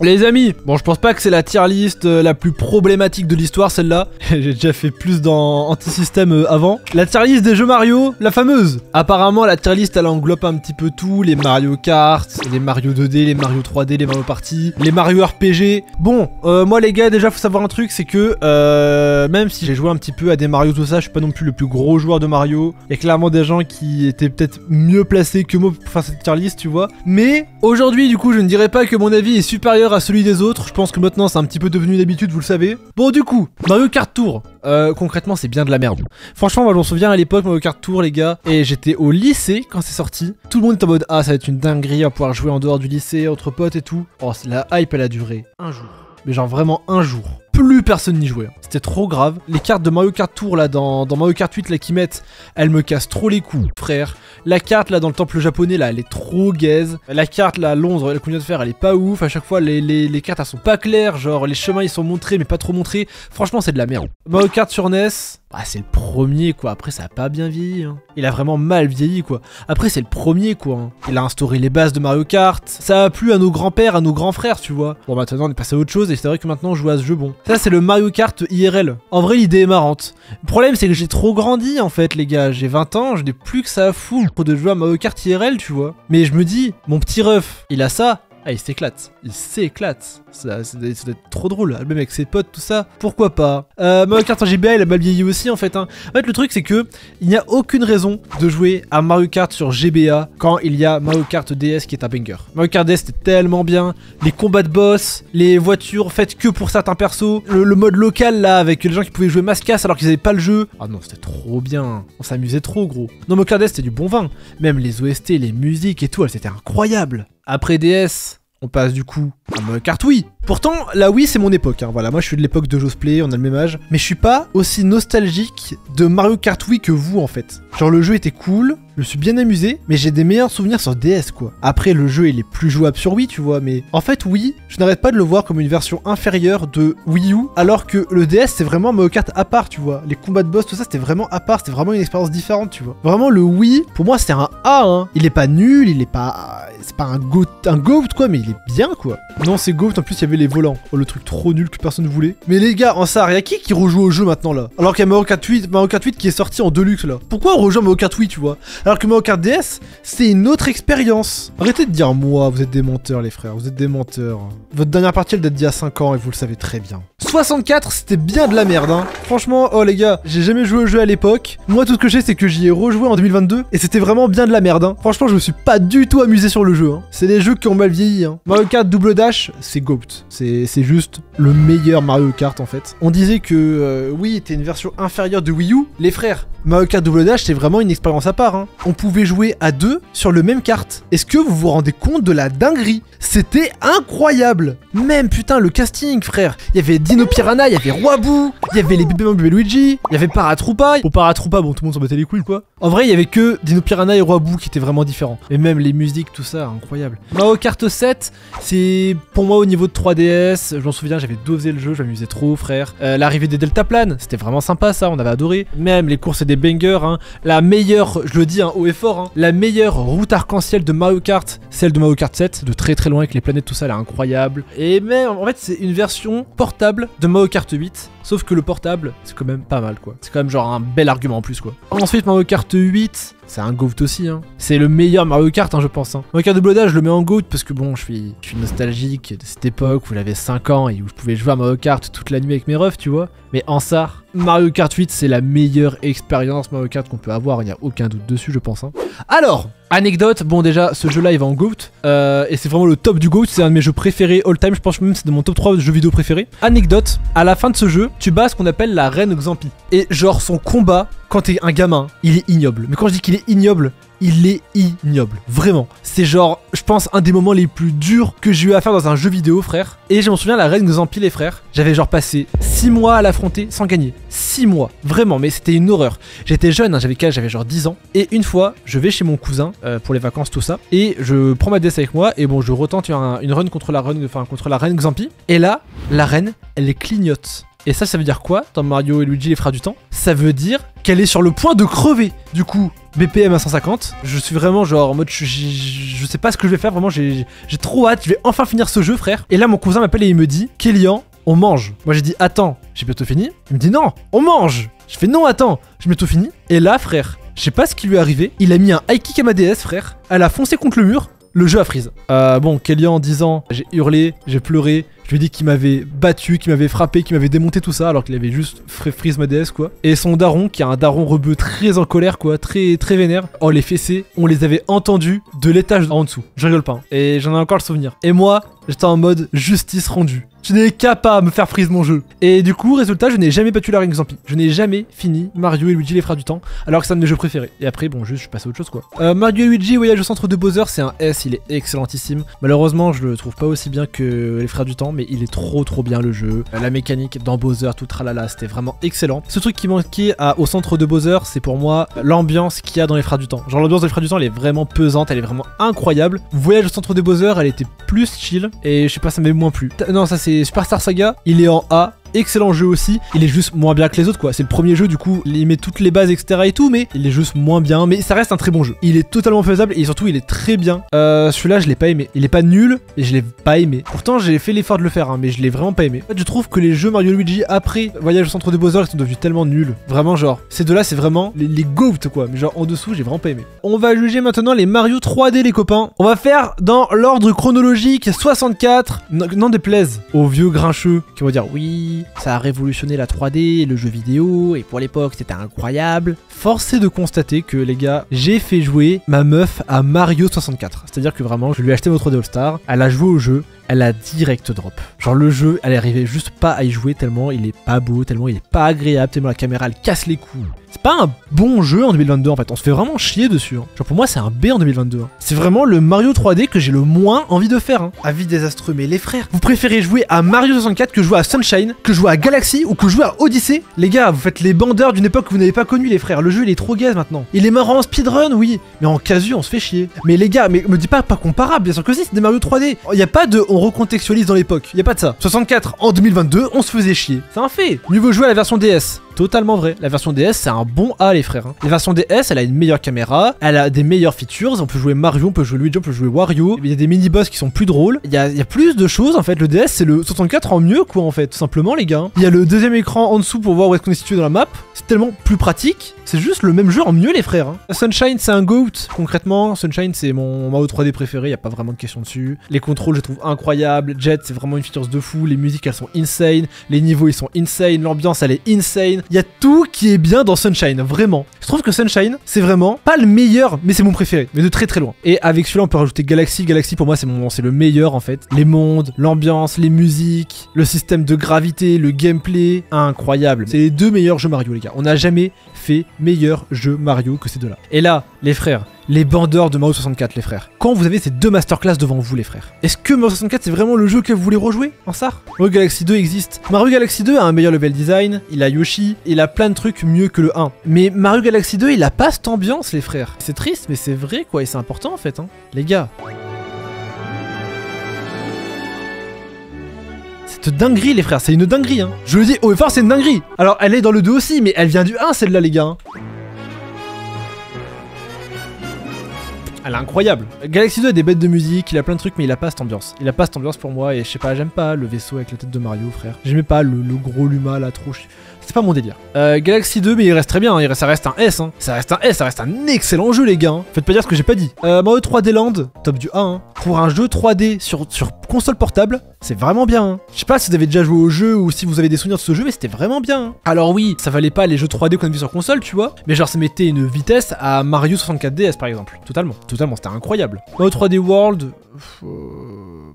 Les amis, bon je pense pas que c'est la tier list euh, la plus problématique de l'histoire celle-là. J'ai déjà fait plus dans anti-système euh, avant. La tier list des jeux Mario, la fameuse. Apparemment la tier list elle englobe un petit peu tout, les Mario Kart, les Mario 2D, les Mario 3D, les Mario Party, les Mario RPG. Bon, euh, moi les gars déjà faut savoir un truc, c'est que même si j'ai joué un petit peu à des Mario tout ça, je suis pas non plus le plus gros joueur de Mario. Il y a clairement des gens qui étaient peut-être mieux placés que moi pour faire cette tier list, tu vois. Mais aujourd'hui du coup je ne dirais pas que mon avis est supérieur à celui des autres. Je pense que maintenant c'est un petit peu devenu d'habitude, vous le savez. Bon, du coup, Mario Kart Tour. Euh, concrètement, c'est bien de la merde. Franchement, moi je m'en souviens à l'époque, Mario Kart Tour, les gars. Et j'étais au lycée quand c'est sorti. Tout le monde était en mode Ah, ça va être une dinguerie à pouvoir jouer en dehors du lycée, entre potes et tout. Oh, la hype, elle a duré un jour. Mais genre vraiment un jour plus personne n'y jouait. C'était trop grave. Les cartes de Mario Kart Tour là dans, Mario Kart 8 là qui mettent, elles me cassent trop les coups, frère. La carte là dans le temple japonais là, elle est trop gaze. La carte là, Londres, qu'on vient de faire, elle est pas ouf. À chaque fois, les, cartes elles sont pas claires. Genre, les chemins ils sont montrés mais pas trop montrés. Franchement, c'est de la merde. Mario Kart sur NES, ah, c'est le premier quoi. Après, ça a pas bien vieilli. Hein. Il a vraiment mal vieilli quoi. Après, c'est le premier quoi. Hein. Il a instauré les bases de Mario Kart. Ça a plu à nos grands-pères, à nos grands frères, tu vois. Bon, maintenant, on est passé à autre chose et c'est vrai que maintenant, on joue à ce jeu bon. Ça, c'est le Mario Kart IRL. En vrai, l'idée est marrante. Le problème, c'est que j'ai trop grandi en fait, les gars. J'ai 20 ans, je n'ai plus que ça à foutre de jouer à Mario Kart IRL, tu vois. Mais je me dis, mon petit ref, il a ça. Ah, il s'éclate. Il s'éclate. Ça, trop drôle. Même avec ses potes, tout ça. Pourquoi pas? Euh, Mario Kart en GBA, il a mal vieilli aussi, en fait. Hein. En fait, le truc, c'est que il n'y a aucune raison de jouer à Mario Kart sur GBA quand il y a Mario Kart DS qui est un banger. Mario Kart DS, c'était tellement bien. Les combats de boss, les voitures faites que pour certains persos. Le, mode local, là, avec les gens qui pouvaient jouer Mascas alors qu'ils n'avaient pas le jeu. Ah non, c'était trop bien. On s'amusait trop, gros. Non, Mario Kart DS, c'était du bon vin. Même les OST, les musiques et tout, c'était incroyable. Après DS, on passe du coup à Mario Kart Wii. Pourtant, la Wii c'est mon époque, hein. voilà, moi je suis de l'époque de Josplay, on a le même âge, mais je suis pas aussi nostalgique de Mario Kart Wii que vous en fait. Genre le jeu était cool, je me suis bien amusé, mais j'ai des meilleurs souvenirs sur DS quoi. Après le jeu il est plus jouable sur Wii tu vois, mais en fait oui, je n'arrête pas de le voir comme une version inférieure de Wii U, alors que le DS c'est vraiment Mario Kart à part tu vois. Les combats de boss tout ça c'était vraiment à part, c'était vraiment une expérience différente tu vois. Vraiment le Wii, pour moi c'est un A hein. Il est pas nul, il est pas... C'est pas un GOAT, un GOAT quoi, mais il est bien quoi. Non c'est GOAT, en plus il y avait les volants. Oh le truc trop nul que personne ne voulait. Mais les gars, en ça, y'a qui qui rejoue au jeu maintenant là Alors qu'il y a Mario Kart 8, Mario Kart 8 qui est sorti en Deluxe là. Pourquoi on rejoue Mario Kart Wii tu vois Alors que Mario Kart DS c'est une autre expérience. Arrêtez de dire moi, vous êtes des menteurs les frères, vous êtes des menteurs. Votre dernière partie elle date d'il y a 5 ans et vous le savez très bien. 64 c'était bien de la merde hein. Franchement, oh les gars, j'ai jamais joué au jeu à l'époque. Moi tout ce que j'ai c'est que j'y ai rejoué en 2022 et c'était vraiment bien de la merde hein. Franchement je me suis pas du tout amusé sur le jeu hein. C'est des jeux qui ont mal vieilli hein. Mario Kart Double Dash, c'est GOAT. C'est juste le meilleur Mario Kart en fait. On disait que euh, oui, était une version inférieure de Wii U. Les frères, Mario Kart Double Dash, c'est vraiment une expérience à part. Hein. On pouvait jouer à deux sur le même carte. Est-ce que vous vous rendez compte de la dinguerie? C'était incroyable Même putain, le casting, frère. Il y avait Dino Piranha, il y avait Roabou, il y avait les bébés bébé Luigi, il y avait Paratroupa. Pour Paratroupa, bon, tout le monde s'en battait les couilles, quoi. En vrai, il y avait que Dino Piranha et Roabou qui étaient vraiment différents. Et même les musiques, tout ça, incroyable. Mario Kart 7, c'est pour moi au niveau de 3DS. Je m'en souviens, j'avais dosé le jeu, je m'amusais trop, frère. Euh, l'arrivée des Deltaplanes, c'était vraiment sympa, ça, on avait adoré. Même les courses et des bangers. Hein. La meilleure, je le dis hein, haut et fort, hein. la meilleure route arc-en-ciel de Mario Kart, celle de Mario Kart 7, de très très loin avec les planètes, tout ça, elle est incroyable. Et même, en fait, c'est une version portable de Mario Kart 8. Sauf que le portable, c'est quand même pas mal quoi. C'est quand même genre un bel argument en plus quoi. Ensuite, Mario Kart 8, c'est un GOAT aussi. Hein. C'est le meilleur Mario Kart, hein, je pense. Hein. Mario Kart de Blodage, je le mets en GOAT parce que bon, je suis, je suis nostalgique de cette époque où j'avais 5 ans et où je pouvais jouer à Mario Kart toute la nuit avec mes refs, tu vois. Mais en ça, Mario Kart 8, c'est la meilleure expérience Mario Kart qu'on peut avoir, il n'y a aucun doute dessus, je pense. Hein. Alors, anecdote, bon déjà, ce jeu-là, il va en GOAT, euh, et c'est vraiment le top du GOAT, c'est un de mes jeux préférés all time, je pense même c'est de mon top 3 de jeux vidéo préférés. Anecdote, à la fin de ce jeu, tu bats ce qu'on appelle la reine Xampi. Et genre, son combat, quand t'es un gamin, il est ignoble. Mais quand je dis qu'il est ignoble, il est ignoble. Vraiment. C'est genre, je pense, un des moments les plus durs que j'ai eu à faire dans un jeu vidéo, frère. Et je m'en souviens, la reine Xampi, les frères, j'avais genre passé 6 mois à l'affronter sans gagner. 6 mois. Vraiment, mais c'était une horreur. J'étais jeune, hein, j'avais quel J'avais genre 10 ans. Et une fois, je vais chez mon cousin euh, pour les vacances, tout ça. Et je prends ma DS avec moi. Et bon, je retente une run contre la, run, enfin, contre la reine Xampi. Et là, la reine, elle clignote Et ça, ça veut dire quoi dans Mario et Luigi les frères du temps? Ça veut dire qu'elle est sur le point de crever. Du coup, BPM à 150. Je suis vraiment genre en mode je, je, sais pas ce que je vais faire, vraiment j'ai j'ai trop hâte, je vais enfin finir ce jeu frère. Et là mon cousin m'appelle et il me dit Kélian, on mange. Moi j'ai dit attends, j'ai bientôt fini. Il me dit non, on mange. Je fais non attends, j'ai bientôt fini. Et là frère, je sais pas ce qui lui est arrivé, il a mis un high kick à ma DS frère, elle a foncé contre le mur, le jeu a freeze. Euh, bon, Kélian en 10 ans, j'ai hurlé, j'ai pleuré, je lui ai dit qu'il m'avait battu, qu'il m'avait frappé, qu'il m'avait démonté tout ça, alors qu'il avait juste fr- freeze ma DS quoi. Et son daron, qui a un daron rebeu très en colère quoi, très très vénère. Oh les fessées, on les avait entendus de l'étage en dessous. Je rigole pas. hein. Et j'en ai encore le souvenir. Et moi, j'étais en mode justice rendue. Je n'ai qu'à pas me faire freeze mon jeu. Et du coup, résultat, je n'ai jamais battu la Ring Zampi. Je n'ai jamais fini Mario et Luigi les frères du temps, alors que c'est un de mes jeux préférés. Et après, bon, juste, je suis passé à autre chose quoi. Euh, Mario et Luigi Voyage au centre de Bowser, c'est un S, il est excellentissime. Malheureusement, je le trouve pas aussi bien que les frères du temps, mais il est trop trop bien le jeu. La mécanique dans Bowser, tout tralala, c'était vraiment excellent. Ce truc qui manquait à- au centre de Bowser, c'est pour moi l'ambiance qu'il y a dans les frères du temps. Genre l'ambiance des frères du temps, elle est vraiment pesante, elle est vraiment incroyable. Voyage au centre de Bowser, elle était plus chill et je sais pas, ça m'avait moins plu. Non, ça c'est Superstar Saga, il est en A. Excellent jeu aussi, il est juste moins bien que les autres quoi. C'est le premier jeu du coup, il met toutes les bases etc et tout, mais il est juste moins bien. Mais ça reste un très bon jeu. Il est totalement faisable et surtout il est très bien. Euh, Celui-là je l'ai pas aimé. Il est pas nul et je l'ai pas aimé. Pourtant j'ai fait l'effort de le faire, hein, mais je l'ai vraiment pas aimé. En fait, je trouve que les jeux Mario Luigi après Voyage au centre de Bowser ils sont devenus tellement nuls. Vraiment genre, ces deux-là c'est vraiment les, les goats quoi. Mais genre en dessous j'ai vraiment pas aimé. On va juger maintenant les Mario 3D les copains. On va faire dans l'ordre chronologique 64. N- N'en déplaise aux vieux grincheux qui vont dire oui, ça a révolutionné la 3D et le jeu vidéo et pour l'époque c'était incroyable. Force est de constater que les gars, j'ai fait jouer ma meuf à Mario 64. C'est-à-dire que vraiment, je lui ai acheté mon 3D All Star, elle a joué au jeu, elle a direct drop. Genre le jeu, elle arrivait juste pas à y jouer tellement il est pas beau, tellement il est pas agréable, tellement la caméra elle casse les coups. C'est pas un bon jeu en 2022 en fait, on se fait vraiment chier dessus. hein. Genre pour moi c'est un B en 2022. hein. C'est vraiment le Mario 3D que j'ai le moins envie de faire. Hein. Avis désastreux, mais les frères, vous préférez jouer à Mario 64 que jouer à Sunshine, que jouer à Galaxy ou que jouer à Odyssey? Les gars, vous faites les bandeurs d'une époque que vous n'avez pas connu les frères. Le jeu il est trop gaze maintenant. Il est marrant en speedrun, oui, mais en casu on se fait chier. Mais les gars, mais me dis pas pas comparable, bien sûr que si, c'est des Mario 3D. Il y a pas de on recontextualise dans l'époque. Il y a pas de ça. 64 en 2022, on se faisait chier. C'est un fait. Mieux vaut jouer à la version DS. Totalement vrai. La version DS, c'est un bon A, les frères. hein. La version DS, elle a une meilleure caméra, elle a des meilleures features. On peut jouer Mario, on peut jouer Luigi, on peut jouer Wario. Il y a des mini-boss qui sont plus drôles. Il y a, il y a plus de choses, en fait. Le DS, c'est le 64 en mieux, quoi, en fait. Tout simplement, les gars. Il y a le deuxième écran en dessous pour voir où est-ce qu'on est situé dans la map. C'est tellement plus pratique. C'est juste le même jeu en mieux, les frères. hein. Sunshine, c'est un GOAT. Concrètement, Sunshine, c'est mon Mario 3D préféré. Y a pas vraiment de question dessus. Les contrôles, je trouve incroyables. Jet, c'est vraiment une feature de fou. Les musiques, elles sont insane. Les niveaux, ils sont insane. L'ambiance, elle est insane. Il y a tout qui est bien dans Sunshine, vraiment. Je trouve que Sunshine, c'est vraiment pas le meilleur, mais c'est mon préféré, mais de très très loin. Et avec celui-là, on peut rajouter Galaxy. Galaxy, pour moi, c'est le meilleur en fait. Les mondes, l'ambiance, les musiques, le système de gravité, le gameplay, incroyable. C'est les deux meilleurs jeux Mario, les gars. On n'a jamais meilleur jeu Mario que ces deux-là. Et là, les frères, les bandeurs de Mario 64, les frères. Quand vous avez ces deux masterclass devant vous, les frères, est-ce que Mario 64 c'est vraiment le jeu que vous voulez rejouer en SAR Mario Galaxy 2 existe. Mario Galaxy 2 a un meilleur level design, il a Yoshi, il a plein de trucs mieux que le 1. Mais Mario Galaxy 2, il a pas cette ambiance, les frères. C'est triste, mais c'est vrai quoi, et c'est important en fait, hein. Les gars. Cette dinguerie, les frères, c'est une dinguerie, hein. Je le dis haut et fort, c'est une dinguerie. Alors, elle est dans le 2 aussi, mais elle vient du 1, celle-là, les gars. hein. Elle est incroyable. Galaxy 2 a des bêtes de musique, il a plein de trucs, mais il a pas cette ambiance. Il a pas cette ambiance pour moi, et je sais pas, j'aime pas le vaisseau avec la tête de Mario, frère. J'aimais pas le, gros Luma là, trop. C'est pas mon délire. Euh, Galaxy 2, mais il reste très bien, hein, ça reste un S, hein. Ça reste un S, ça reste un excellent jeu, les gars. hein. Faites pas dire ce que j'ai pas dit. Euh, Mario 3D Land, top du 1. Pour un jeu 3D sur, console portable, c'est vraiment bien. hein. Je sais pas si vous avez déjà joué au jeu ou si vous avez des souvenirs de ce jeu, mais c'était vraiment bien. hein. Alors oui, ça valait pas les jeux 3D qu'on a vu sur console, tu vois, mais genre ça mettait une vitesse à Mario 64 DS par exemple. Totalement, totalement, c'était incroyable. Mario 3D World, euh,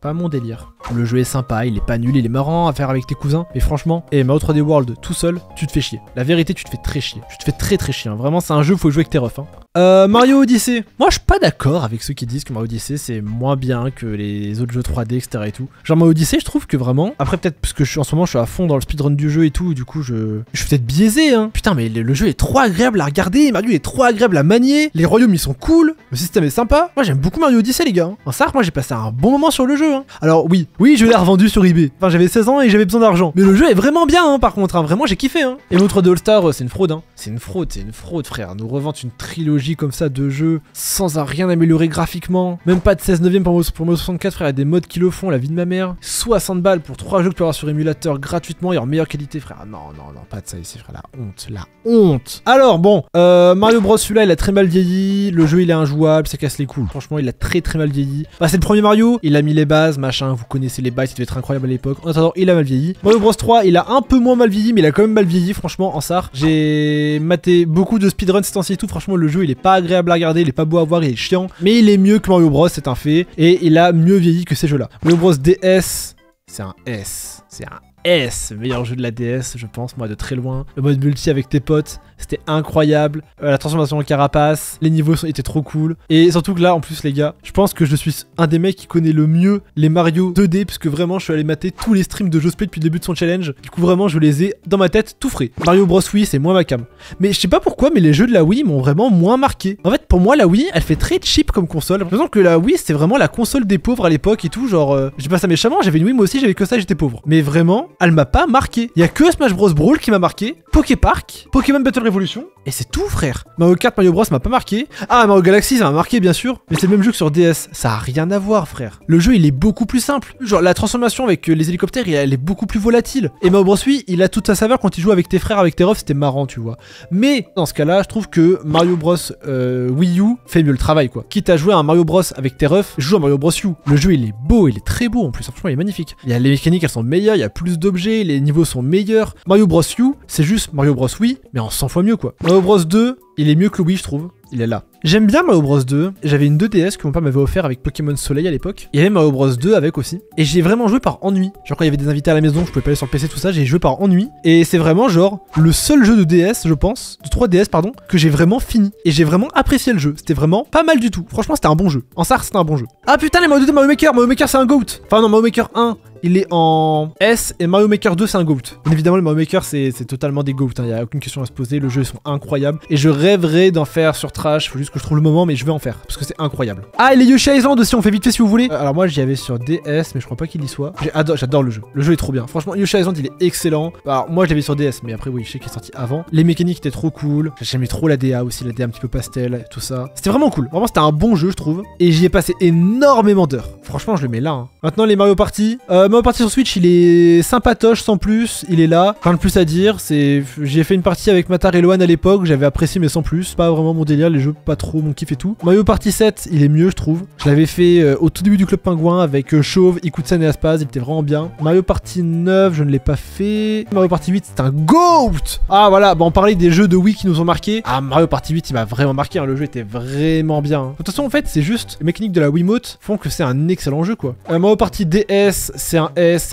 pas mon délire. Le jeu est sympa, il est pas nul, il est marrant à faire avec tes cousins, mais franchement, et Mario 3D World tout seul, tu te fais chier. La vérité, tu te fais très chier. Tu te fais très très chier. hein. Vraiment, c'est un jeu, faut jouer avec tes refs. Euh, Mario Odyssey. Moi, je suis pas d'accord avec ceux qui disent que Mario Odyssey c'est moins bien que les autres jeux 3D, etc. et tout. Genre Mario Odyssey, je trouve que vraiment. Après, peut-être parce que je suis en ce moment, je suis à fond dans le speedrun du jeu et tout, du coup, je, je suis peut-être biaisé. Hein. Putain, mais le, jeu est trop agréable à regarder. Mario est trop agréable à manier. Les royaumes ils sont cool. Le système est sympa. Moi, j'aime beaucoup Mario Odyssey, les gars. hein. En ça, moi, j'ai passé un bon moment sur le jeu. hein. Alors oui, Oui, je l'ai revendu sur eBay. Enfin, j'avais 16 ans et j'avais besoin d'argent. Mais le jeu est vraiment bien, hein, par contre. hein. Vraiment, j'ai kiffé. Et l'autre de All-Star, euh, c'est une fraude. C'est une fraude, c'est une fraude, frère. Nous revendre une trilogie comme ça de jeux sans rien améliorer graphiquement. Même pas de 16 neuvième pour, pour Mario 64, frère. Il y a des modes qui le font, la vie de ma mère. 60 balles pour 3 jeux que tu peux avoir sur émulateur gratuitement et en meilleure qualité, frère. Ah, non, non, non, pas de ça ici, frère. La honte, la honte. Alors, bon, euh, Mario Bros, celui-là, il a très mal vieilli. Le jeu, il est injouable, ça casse les couilles. Franchement, il a très très mal vieilli. Bah, c'est le premier Mario. Il a mis les bases, machin. Vous connaissez les bases, il devait être incroyable à l'époque. En attendant, il a mal vieilli. Mario Bros 3, il a un peu moins mal vieilli, mais il a quand même mal vieilli, franchement, en SAR. J'ai maté beaucoup de speedruns ces temps-ci et tout. Franchement, le jeu, il pas agréable à regarder, il est pas beau à voir, il est chiant. Mais il est mieux que Mario Bros, c'est un fait. Et il a mieux vieilli que ces jeux-là. Mario Bros DS, c'est un S. C'est un S, meilleur jeu de la DS, je pense, moi, de très loin. Le mode multi avec tes potes, c'était incroyable. Euh, la transformation en carapace, les niveaux étaient trop cool. Et surtout que là, en plus, les gars, je pense que je suis un des mecs qui connaît le mieux les Mario 2D, puisque vraiment, je suis allé mater tous les streams de Josplay depuis le début de son challenge. Du coup, vraiment, je les ai dans ma tête tout frais. Mario Bros. Wii, c'est moins ma cam. Mais je sais pas pourquoi, mais les jeux de la Wii m'ont vraiment moins marqué. En fait, pour moi, la Wii, elle fait très cheap comme console. J'ai l'impression que la Wii, c'était vraiment la console des pauvres à l'époque et tout. Genre, euh, dis pas ça méchamment, j'avais une Wii, moi aussi, j'avais que ça, j'étais pauvre. Mais vraiment, elle m'a pas marqué. Il y a que Smash Bros. Brawl qui m'a marqué, Poképark, Pokémon Battle Revolution, et c'est tout, frère. Mario Kart, Mario Bros. m'a pas marqué. Ah, Mario Galaxy, ça m'a marqué, bien sûr. Mais c'est le même jeu que sur DS. Ça a rien à voir, frère. Le jeu, il est beaucoup plus simple. Genre, la transformation avec euh, les hélicoptères, elle est beaucoup plus volatile. Et Mario Bros. Wii, il a toute sa saveur quand il joue avec tes frères, avec tes refs, c'était marrant, tu vois. Mais dans ce cas-là, je trouve que Mario Bros euh, Wii U fait mieux le travail, quoi. Quitte à jouer à un Mario Bros avec tes refs, joue à Mario Bros U. Le jeu, il est beau, il est très beau en plus. Franchement, il est magnifique. Il y a les mécaniques, elles sont meilleures, il y a plus d'objets, les niveaux sont meilleurs. Mario Bros U, c'est juste Mario Bros Wii, mais en 100 fois mieux, quoi. Mario Bros 2, il est mieux que le Wii, je trouve. Il est là. J'aime bien Mario Bros 2. J'avais une 2DS que mon père m'avait offert avec Pokémon Soleil à l'époque. Il y avait Mario Bros 2 avec aussi. Et j'ai vraiment joué par ennui. Genre quand il y avait des invités à la maison, je pouvais pas aller sur le PC, tout ça, j'ai joué par ennui. Et c'est vraiment genre le seul jeu de DS, je pense, de 3DS pardon, que j'ai vraiment fini. Et j'ai vraiment apprécié le jeu. C'était vraiment pas mal du tout. Franchement, c'était un bon jeu. En SAR, c'était un bon jeu. Ah putain, les Mario 2 de Mario Maker, Mario Maker c'est un GOAT. Enfin non, Mario Maker 1, il est en S et Mario Maker 2 c'est un GOAT. Évidemment, le Mario Maker c'est totalement des GOAT, il y a aucune question à se poser, le jeu ils sont incroyables et je rêverais d'en faire sur Trash, faut juste que je trouve le moment mais je vais en faire parce que c'est incroyable. Ah et les Yoshi Island aussi, on fait vite fait si vous voulez. Euh, alors moi j'y avais sur DS mais je crois pas qu'il y soit. J'adore le jeu, le jeu est trop bien. Franchement Yoshi Island il est excellent. Alors moi je l'avais sur DS mais après oui je sais qu'il est sorti avant. Les mécaniques étaient trop cool, j'aimais trop la DA aussi, la DA un petit peu pastel, tout ça. C'était vraiment cool, vraiment c'était un bon jeu je trouve et j'y ai passé énormément d'heures. Franchement je le mets là. hein. Maintenant les Mario Party. Euh, Mario Party sur Switch il est sympatoche sans plus, il est là. Rien de plus à dire, c'est j'ai fait une partie avec Matar et Loan à l'époque, j'avais apprécié mais sans plus, pas vraiment mon délire, les jeux pas trop mon kiff et tout. Mario Party 7, il est mieux je trouve. Je l'avais fait euh, au tout début du club pingouin avec euh, Chauve, Ikutsen et Aspaz, il était vraiment bien. Mario Party 9, je ne l'ai pas fait. Mario Party 8, c'est un GOAT Ah voilà, bah on parlait des jeux de Wii qui nous ont marqué. Ah Mario Party 8, il m'a vraiment marqué, hein, le jeu était vraiment bien. De toute façon en fait, c'est juste les mécaniques de la Wiimote font que c'est un excellent jeu quoi. Euh, Mario Party DS, c'est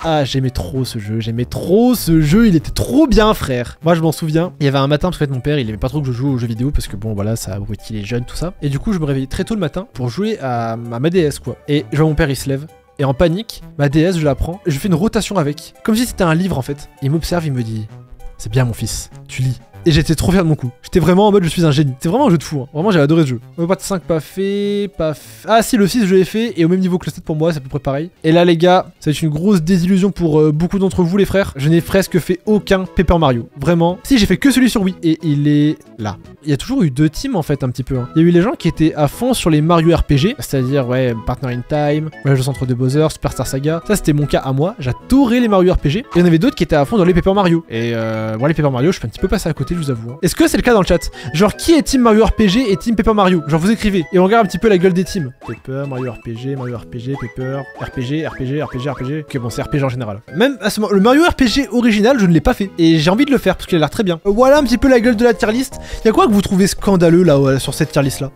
Ah, j'aimais trop ce jeu, j'aimais trop ce jeu, il était trop bien frère. Moi je m'en souviens, il y avait un matin parce qu'en fait mon père, il aimait pas trop que je joue aux jeux vidéo parce que bon voilà, ça abrutit les jeunes tout ça. Et du coup, je me réveillais très tôt le matin pour jouer à, à ma DS quoi. Et je vois mon père il se lève et en panique, ma DS, je la prends et je fais une rotation avec. Comme si c'était un livre en fait. Il m'observe, il me dit C'est bien mon fils, tu lis. Et j'étais trop fier de mon coup. J'étais vraiment en mode je suis un génie. C'est vraiment un jeu de fou. hein. Vraiment j'ai adoré ce jeu. Mario Party 5 pas fait, pas. Ah si le 6 je l'ai fait et au même niveau que le 7 pour moi c'est à peu près pareil. Et là les gars, être une grosse désillusion pour euh, beaucoup d'entre vous les frères. Je n'ai presque fait aucun Paper Mario. Vraiment. Si j'ai fait que celui sur Wii et il est là. Il y a toujours eu deux teams en fait un petit peu. hein. Il y a eu les gens qui étaient à fond sur les Mario RPG, c'est-à-dire ouais Partner in Time, Voyage au centre de Bowser, Superstar Saga. Ça c'était mon cas à moi. J'adorais les Mario RPG. Et il y en avait d'autres qui étaient à fond dans les Paper Mario. Et euh, moi les Paper Mario, je suis un petit peu passé à côté, je vous avoue. hein. Est-ce que c'est le cas dans le chat? Genre qui est Team Mario RPG et Team Paper Mario? Genre vous écrivez et on regarde un petit peu la gueule des teams. Paper, Mario RPG, Mario RPG, Paper, RPG, RPG, RPG, RPG. Ok bon c'est RPG en général. Même à ce moment, le Mario RPG original je ne l'ai pas fait et j'ai envie de le faire parce qu'il a l'air très bien. Euh, Voilà un petit peu la gueule de la tier list. Y a quoi que vous trouvez scandaleux là sur cette tier list là